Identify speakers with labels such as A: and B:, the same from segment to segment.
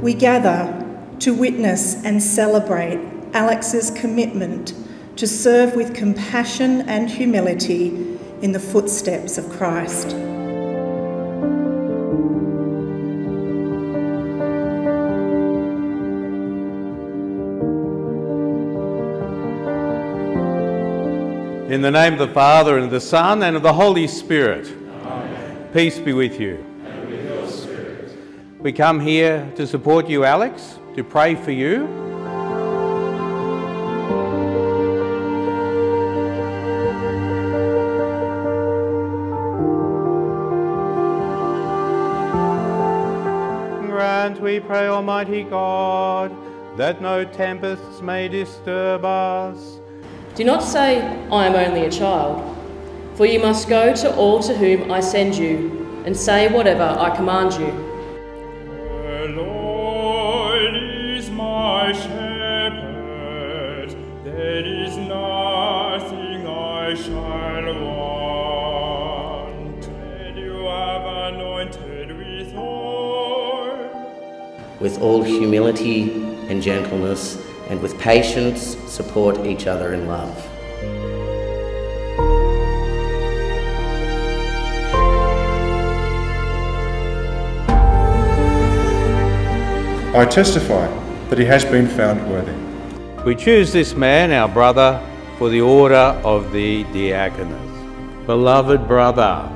A: we gather to witness and celebrate Alex's commitment to serve with compassion and humility in the footsteps of Christ.
B: In the name of the Father, and of the Son, and of the Holy Spirit.
C: Amen.
B: Peace be with you. We come here to support you, Alex, to pray for you. Grant, we pray, Almighty God, that no tempests may disturb us.
D: Do not say, I am only a child, for you must go to all to whom I send you, and say whatever I command you.
E: With all humility and gentleness, and with patience support each other in love.
F: I testify that he has been found worthy.
B: We choose this man, our brother, for the order of the diaconate. Beloved brother,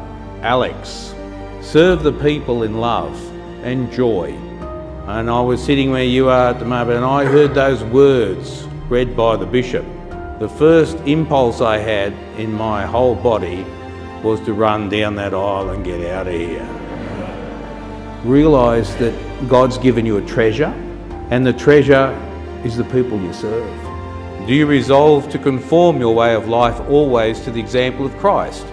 B: Alex, serve the people in love and joy. And I was sitting where you are at the moment and I heard those words read by the bishop. The first impulse I had in my whole body was to run down that aisle and get out of here. Realise that God's given you a treasure and the treasure is the people you serve. Do you resolve to conform your way of life always to the example of Christ?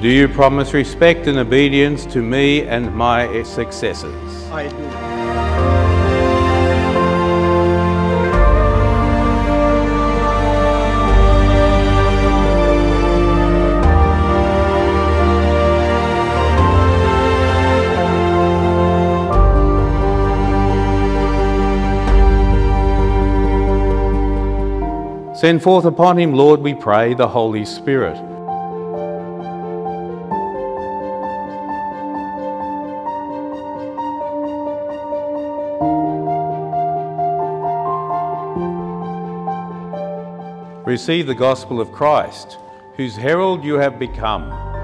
B: Do you promise respect and obedience to me and my successors?
G: I do.
B: Send forth upon him, Lord, we pray, the Holy Spirit. Receive the gospel of Christ, whose herald you have become.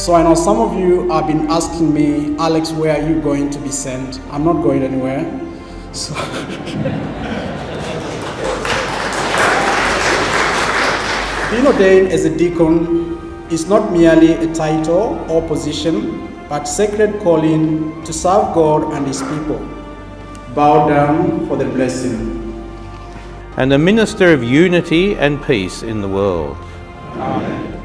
G: So I know some of you have been asking me, Alex, where are you going to be sent? I'm not going anywhere. So being ordained as a deacon is not merely a title or position, but sacred calling to serve God and His people. Bow down for the blessing.
B: And a minister of unity and peace in the world.
G: Amen.